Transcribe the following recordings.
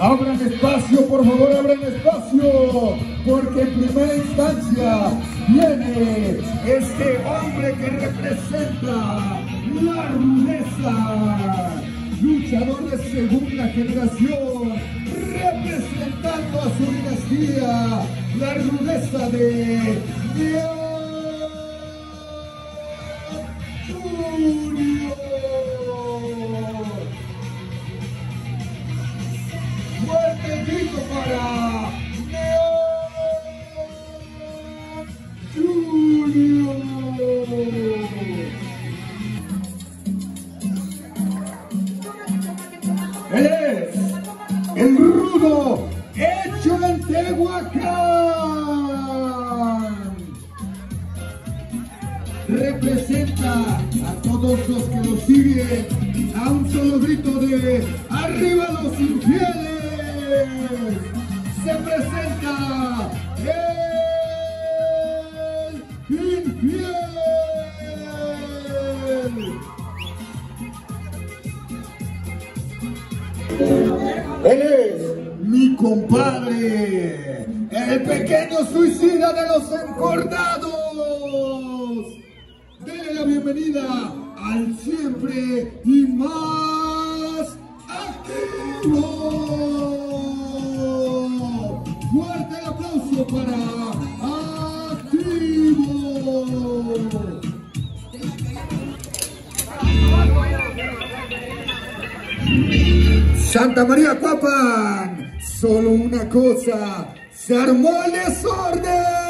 Abran espacio, por favor, abran espacio, porque en primera instancia viene este hombre que representa la rudeza, luchador de segunda generación, representando a su dinastía, la rudeza de Dios. Representa a todos los que lo siguen a un solo grito de ¡Arriba los infieles! Se presenta el infiel. Él es mi compadre, el pequeño suicida de los encordados. Bienvenida al siempre y más activo. Fuerte el aplauso para Activo. Santa María Papan, solo una cosa, se armó el desorden.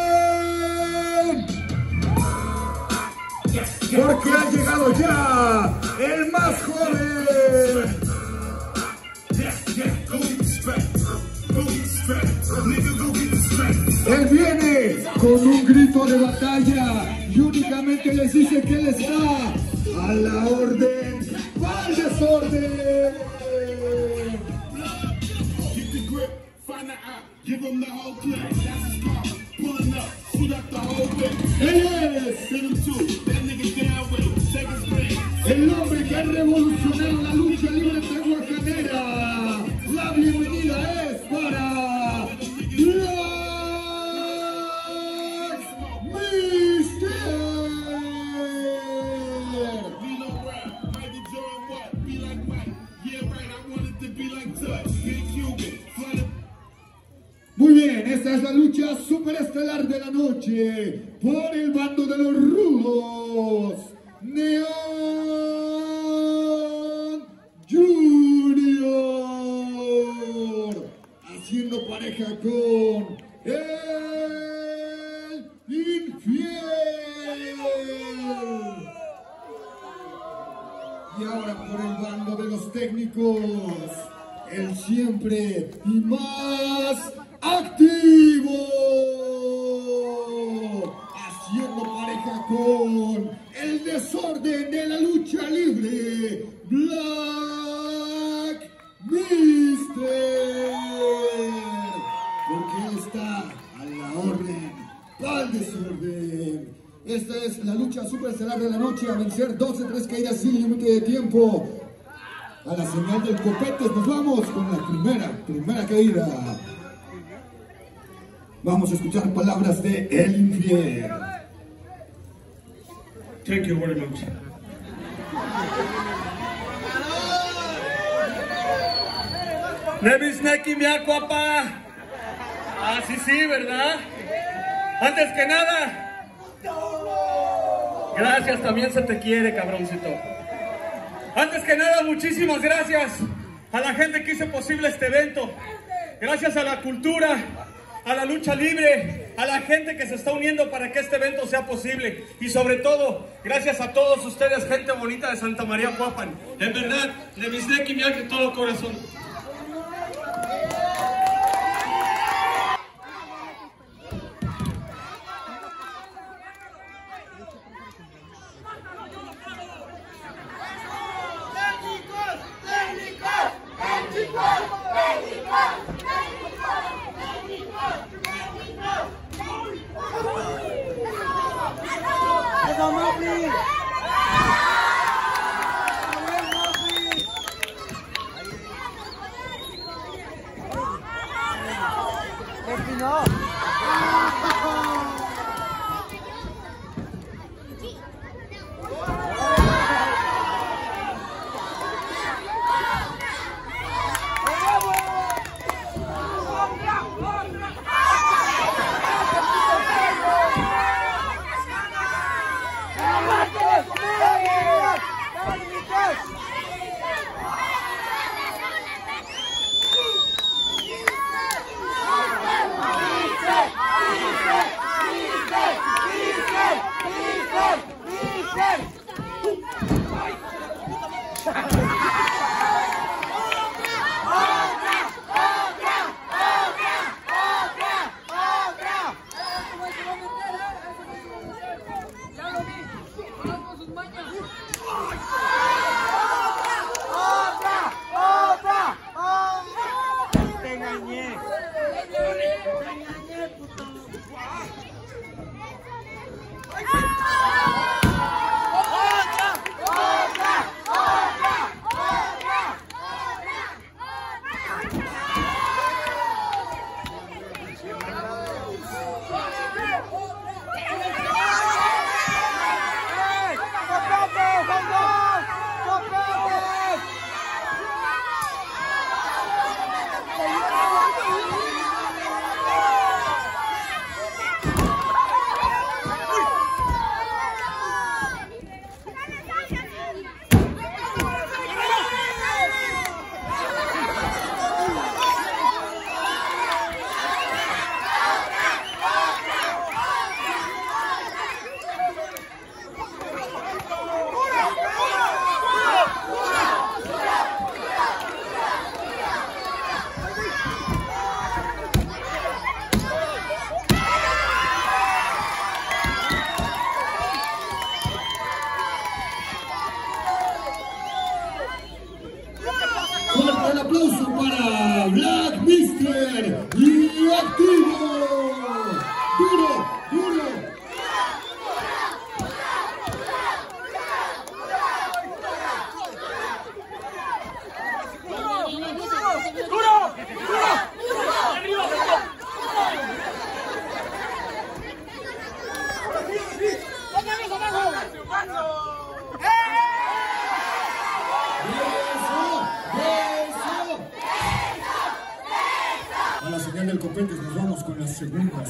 Porque ha llegado ya el más joven. Él viene con un grito de batalla y únicamente les dice que él está a la orden al desorden. Es la lucha superestelar de la noche por el bando de los rudos. Neon Junior haciendo pareja con el infiel. Y ahora por el bando de los técnicos, el siempre y más desorden de la lucha libre, Black Mister. Porque él está a la orden, al desorden. Esta es la lucha superestelar de la noche a vencer 12 tres caídas sin límite de tiempo. A la señal del copete nos vamos con la primera, primera caída. Vamos a escuchar palabras de El Infiel. Thank you very much. Nevis Neki Miacuapa. Ah, sí, sí, ¿verdad? Antes que nada. Gracias, también se te quiere, cabroncito. Antes que nada, muchísimas gracias a la gente que hizo posible este evento. Gracias a la cultura, a la lucha libre, a la gente que se está uniendo para que este evento sea posible. Y sobre todo, gracias a todos ustedes, gente bonita de Santa María Cuapan. En verdad, de mis Neki Miac de todo corazón.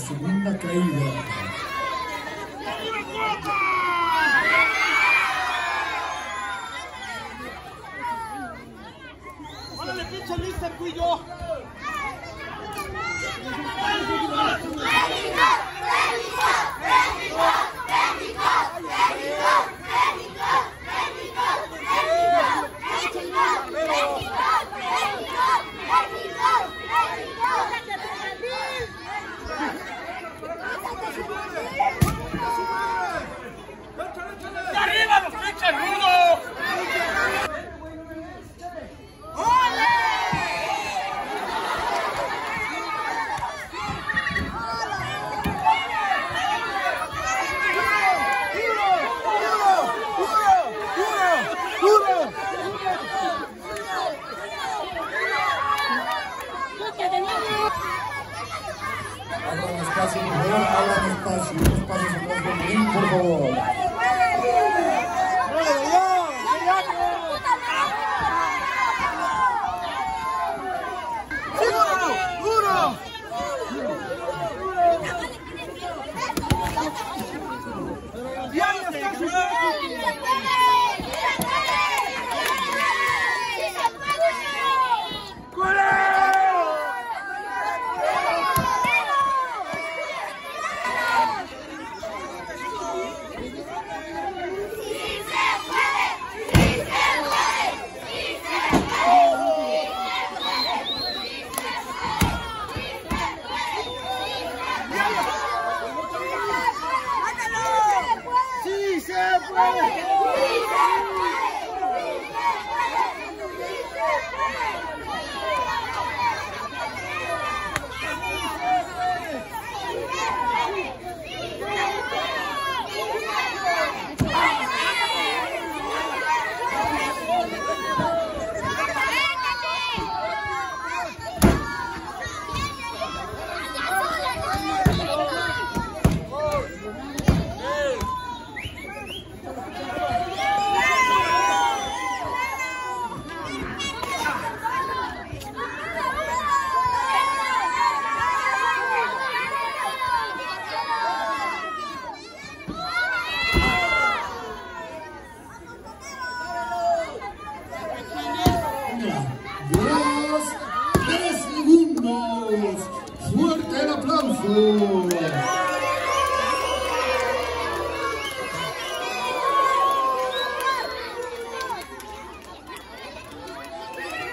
Segunda, caída.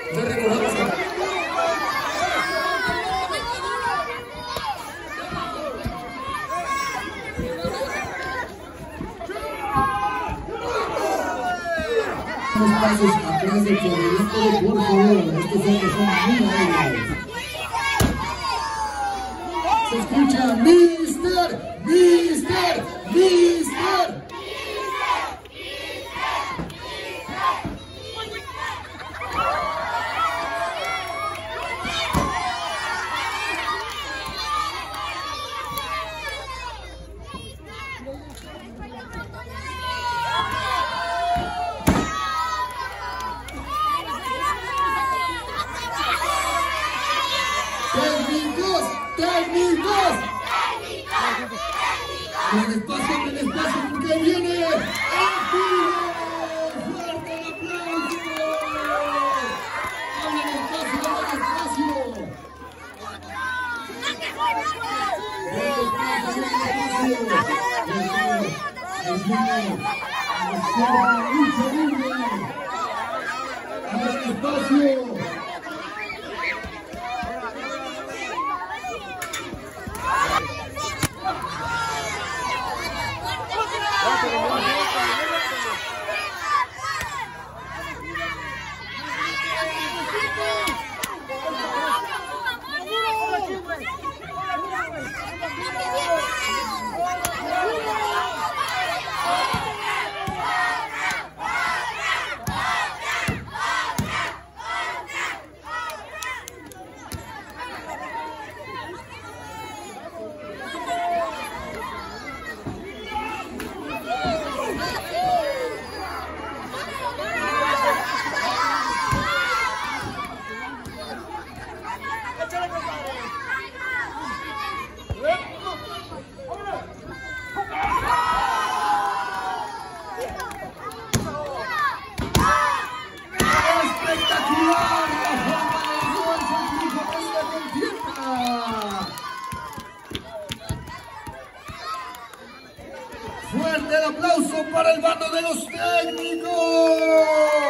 Los pasos por. Se escucha Mister, Mister, Mister. Técnicos, técnicos. Con espacio, con espacio, porque viene el. ¡Fuerte el aplauso! ¡Hablen espacio, hablen espacio! espacio! ¡Espectacular! La forma de Dios, el triunfo de la contienda. Fuerte el aplauso para el bando de los técnicos.